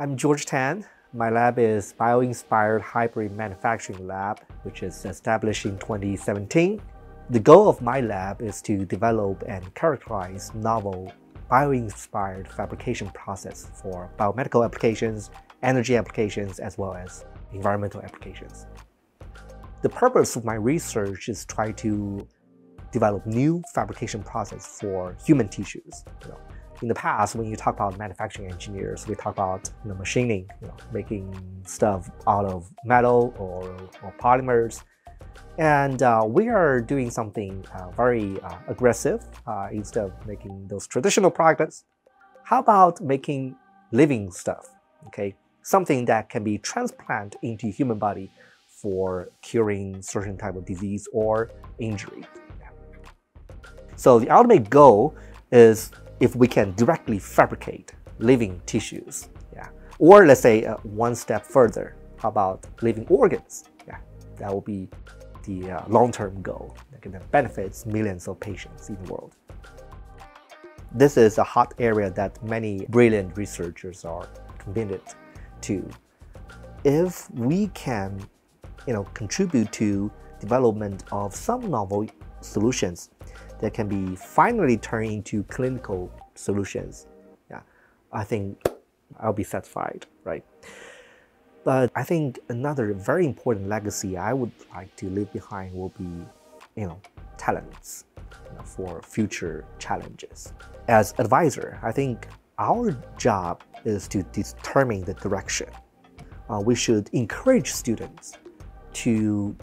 I'm George Tan. My lab is Bio-Inspired Hybrid Manufacturing Lab, which is established in 2017. The goal of my lab is to develop and characterize novel bio-inspired fabrication process for biomedical applications, energy applications, as well as environmental applications. The purpose of my research is try to develop new fabrication process for human tissues. You know, in the past, when you talk about manufacturing engineers, we talk about you know, machining, you know, making stuff out of metal or, or polymers. And uh, we are doing something uh, very uh, aggressive. Uh, instead of making those traditional products, how about making living stuff? Okay, something that can be transplanted into human body for curing certain type of disease or injury. So the ultimate goal is if we can directly fabricate living tissues, yeah, or let's say uh, one step further, how about living organs? Yeah, that will be the uh, long-term goal that can benefit millions of patients in the world. This is a hot area that many brilliant researchers are committed to. If we can, you know, contribute to development of some novel solutions that can be finally turned into clinical solutions. Yeah, I think I'll be satisfied, right? But I think another very important legacy I would like to leave behind will be, you know, talents you know, for future challenges. As advisor, I think our job is to determine the direction. Uh, we should encourage students to,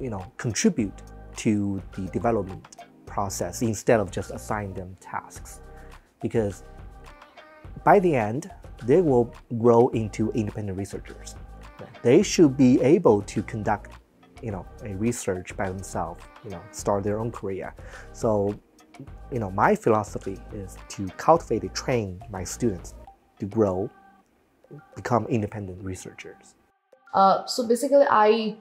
you know, contribute to the development process instead of just assigning them tasks. Because by the end, they will grow into independent researchers. They should be able to conduct you know, a research by themselves, you know, start their own career. So, you know, my philosophy is to cultivate and train my students to grow, become independent researchers. Uh, so basically, I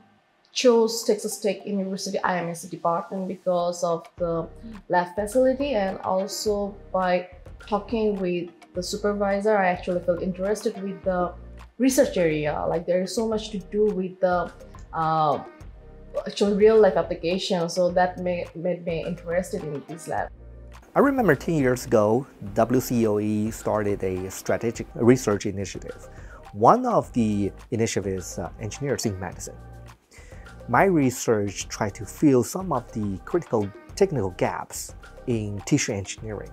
chose Texas Tech University IMSE department because of the lab facility and also by talking with the supervisor, I actually felt interested with the research area. Like there is so much to do with the uh, actual real life application. So that made, made me interested in this lab. I remember 10 years ago, WCOE started a strategic research initiative. One of the initiatives uh, engineers in medicine. My research tried to fill some of the critical technical gaps in tissue engineering.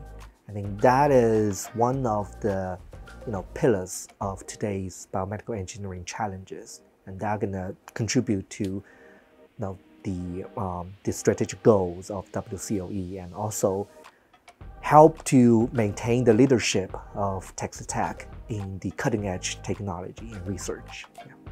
I think that is one of the you know, pillars of today's biomedical engineering challenges, and they're going to contribute to you know, the, um, the strategic goals of WCOE and also help to maintain the leadership of Texas Tech in the cutting edge technology and research. Yeah.